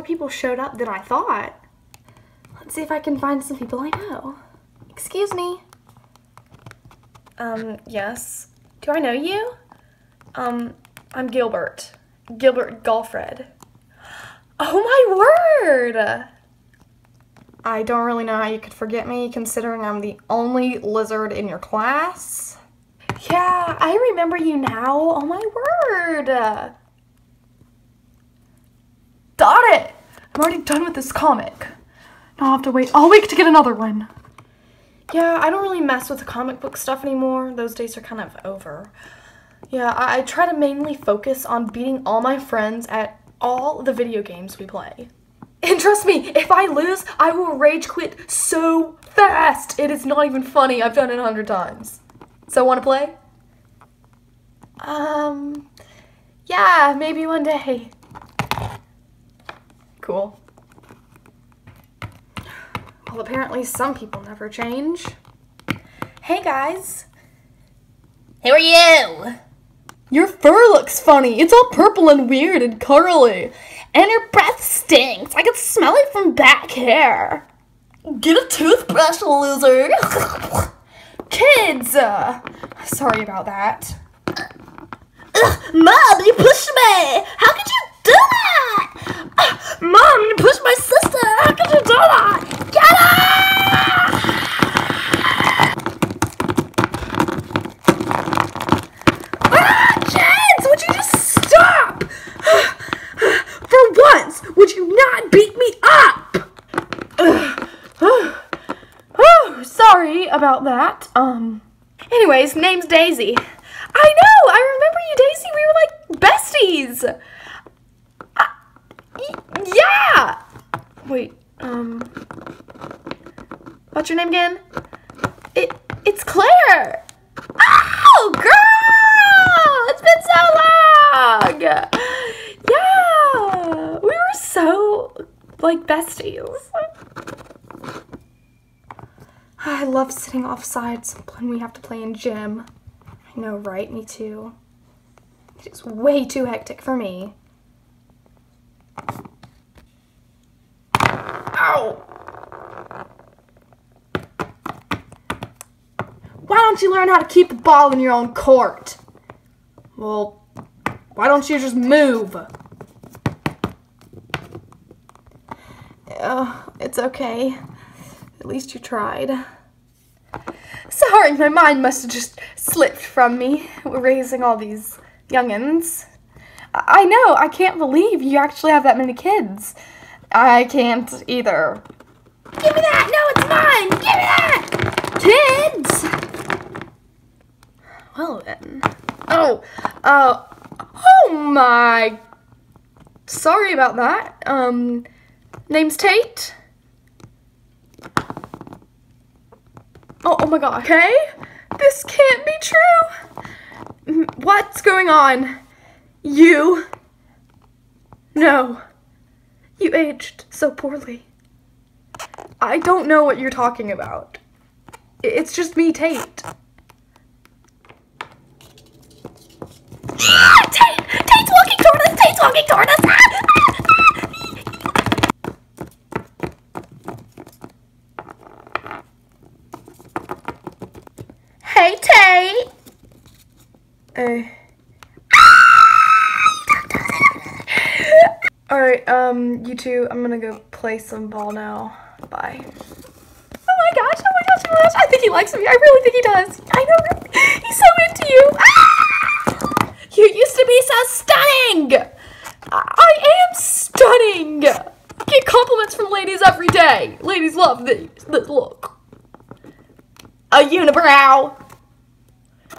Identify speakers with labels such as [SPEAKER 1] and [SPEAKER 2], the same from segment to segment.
[SPEAKER 1] more people showed up than I thought. Let's see if I can find some people I know. Excuse me. Um, yes. Do I know you? Um, I'm Gilbert. Gilbert Golfred. Oh my word! I don't really know how you could forget me considering I'm the only lizard in your class. Yeah, I remember you now. Oh my word! Got it! I'm already done with this comic. Now I'll have to wait all week to get another one. Yeah, I don't really mess with the comic book stuff anymore. Those days are kind of over. Yeah, I, I try to mainly focus on beating all my friends at all the video games we play. And trust me, if I lose, I will rage quit so fast. It is not even funny. I've done it a hundred times. So want to play? Um, yeah, maybe one day. Cool. Well, apparently some people never change. Hey guys.
[SPEAKER 2] Who are you?
[SPEAKER 1] Your fur looks funny. It's all purple and weird and curly.
[SPEAKER 2] And your breath stinks. I can smell it from back here.
[SPEAKER 1] Get a toothbrush, loser. Kids! Uh, sorry about that.
[SPEAKER 2] Ugh, Mom, you pushed me! How could you do that? Uh, Mom, you pushed my sister! How could you do that? Get her!
[SPEAKER 1] Ah! Would you just stop? For once, would you not beat me up? sorry about that. Um. Anyways, name's Daisy. I know. I remember you, Daisy. We were like besties. Uh, y- yeah. Wait. Um. What's your name again? It. It's Claire. Oh, girl! It's been so long. Yeah, we were so like besties. I love sitting off sides when we have to play in gym. I know, right? Me too. It's way too hectic for me. Ow! Don't you learn how to keep the ball in your own court? Well, why don't you just move? Oh, it's okay. At least you tried. Sorry, my mind must have just slipped from me, raising all these youngins. I I know, I can't believe you actually have that many kids. I can't either. Give me that! No, it's mine! Give me that! Kids! Well then. Oh, uh, oh my. Sorry about that. Um, name's Tate. Oh, oh my god. Okay? This can't be true. What's going on? You. No. You aged so poorly. I don't know what you're talking about. It's just me, Tate. Ah, Tate! Tate's walking walking toward us! Ah, ah, ah. Hey, Tate! Hey. Alright, um, you two, I'm gonna go play some ball now. Bye. Oh my gosh, oh my gosh, oh my gosh. I think he likes me. I really think he does. I know. He's so into you. Ah! You used to be so stunning. I am stunning. Get compliments from ladies every day. Ladies love these. This look. A unibrow.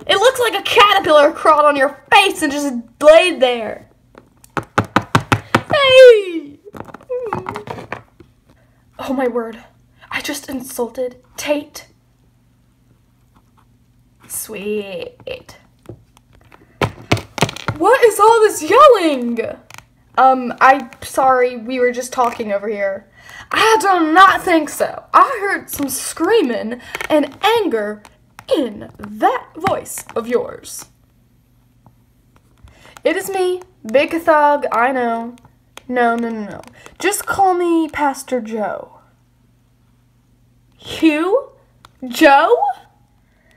[SPEAKER 1] It looks like a caterpillar crawled on your face and just laid there. Hey! Oh my word. I just insulted Tate. Sweet. What is all this yelling? Um, I'm sorry, we were just talking over here. I do not think so. I heard some screaming and anger in that voice of yours. It is me, Big Thug, I know. No, no, no, no. Just call me Pastor Joe. Hugh? Joe?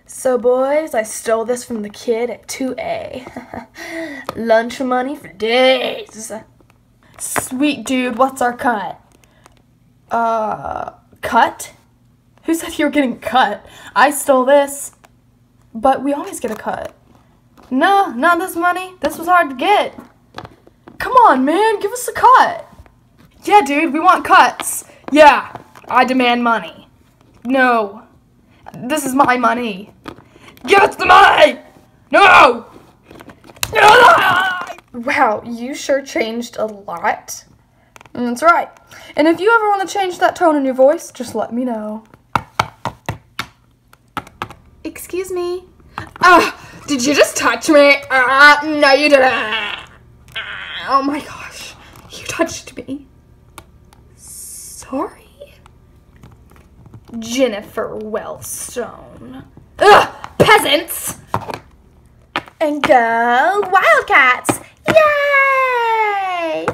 [SPEAKER 1] So, boys, I stole this from the kid at 2A. Lunch money for days. Sweet dude, what's our cut? Uh, cut? Who said you were getting cut? I stole this. But we always get a cut. No, not this money. This was hard to get. Come on, man, give us a cut. Yeah, dude, we want cuts. Yeah, I demand money. No, this is my money. Give us the money! No! No! Wow, you sure changed a lot. That's right. And if you ever want to change that tone in your voice, just let me know. Excuse me. Ah, did you just touch me? Uh, no, you didn't. Ah, oh my gosh, you touched me. Sorry. Jennifer Wellstone. Peasants! And go Wildcats! Yay!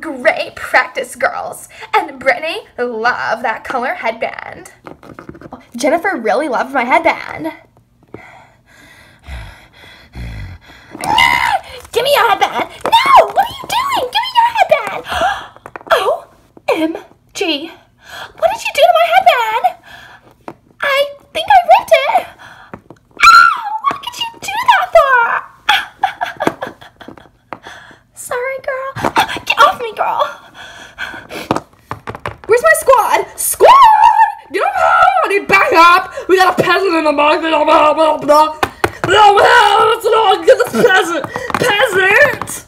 [SPEAKER 1] Great practice, girls. And Brittany, love that color headband. Jennifer really loved my headband. Give me your headband! No! What are you doing? Give me your headband! OMG. What did you do to my headband? I think I ripped it. Ow! What did you do that for? Sorry, girl. Get off me, girl. Where's my squad? Squad! Get over here! Need! We got a peasant in the market. Blah, blah, blah, blah. No, let's not get the peasant! Peasant!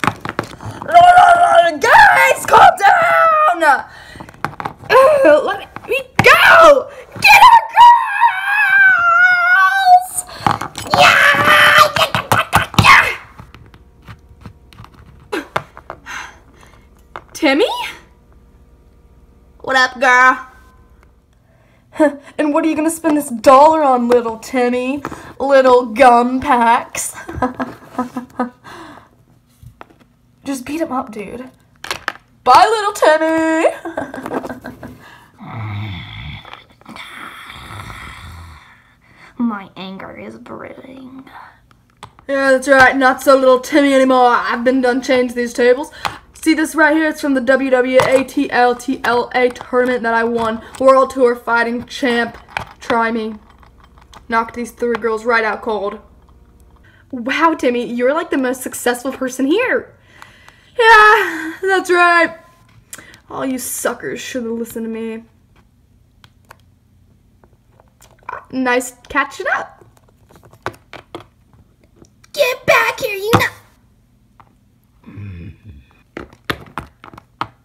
[SPEAKER 1] No, no, no, Guys, calm down! Uh, let me go! Get our girls! Yeah! yeah, yeah, yeah. Timmy? What up, girl? And what are you gonna spend this dollar on, little Timmy? Little gum packs? Just beat him up, dude. Bye, little Timmy! My anger is brewing. Yeah, that's right. Not so little Timmy anymore. I've been done changed these tables. See this right here? It's from the WWATLTLA tournament that I won. World Tour Fighting Champ. Try me. Knocked these three girls right out cold. Wow, Timmy, you're like the most successful person here. Yeah, that's right. All you suckers should have listened to me. Uh, nice catching up.
[SPEAKER 2] Get back here, you know.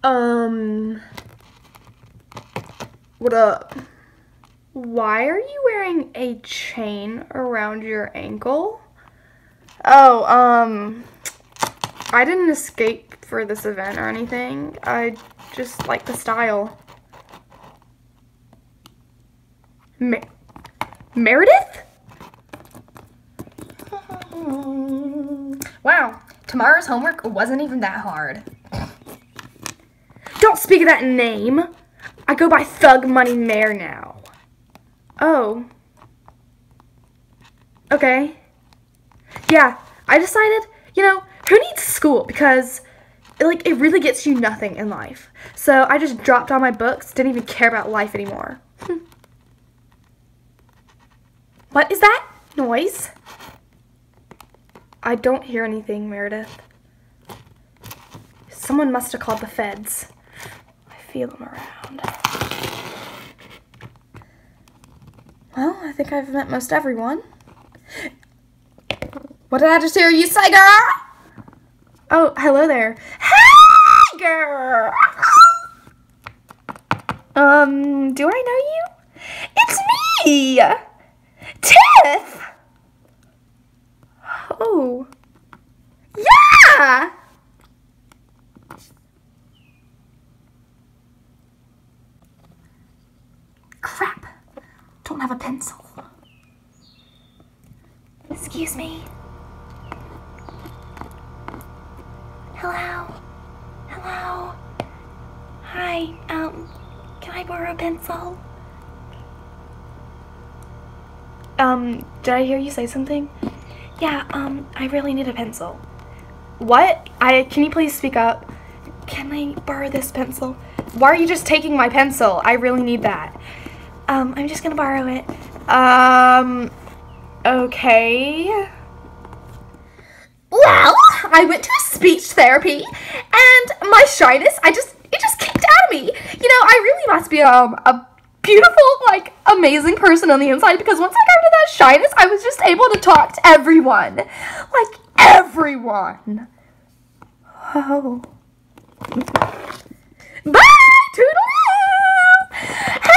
[SPEAKER 1] Um, what up? Why are you wearing a chain around your ankle? Oh, um, I didn't escape for this event or anything. I just like the style. Mer Meredith? Wow, tomorrow's homework wasn't even that hard. Don't speak of that name. I go by Thug Money Mayor now. Oh. Okay. Yeah, I decided, you know, who needs school? Because, it, like, it really gets you nothing in life. So I just dropped all my books, didn't even care about life anymore. Hmm. what is that noise? I don't hear anything, Meredith. Someone must have called the feds. Feel them around. Well, I think I've met most everyone. What did I just hear you say, girl? Oh, hello there. Hey, girl! Um, do I know you? It's me! Tiff! Oh. Yeah! Don't have a pencil. Excuse me. Hello? Hello?
[SPEAKER 2] Hello. Hi. Um, can I borrow a pencil?
[SPEAKER 1] Um, did I hear you say something?
[SPEAKER 2] Yeah. Um, I really need a pencil.
[SPEAKER 1] What? I can you please speak up?
[SPEAKER 2] Can I borrow this pencil?
[SPEAKER 1] Why are you just taking my pencil? I really need that.
[SPEAKER 2] Um, I'm just gonna borrow it.
[SPEAKER 1] Um, okay. Well, I went to a speech therapy, and my shyness, I just, it just kicked out of me. You know, I really must be um, a beautiful, like, amazing person on the inside because once I got rid of that shyness, I was just able to talk to everyone. Like, everyone. Oh. Bye, toodaloo! Hey,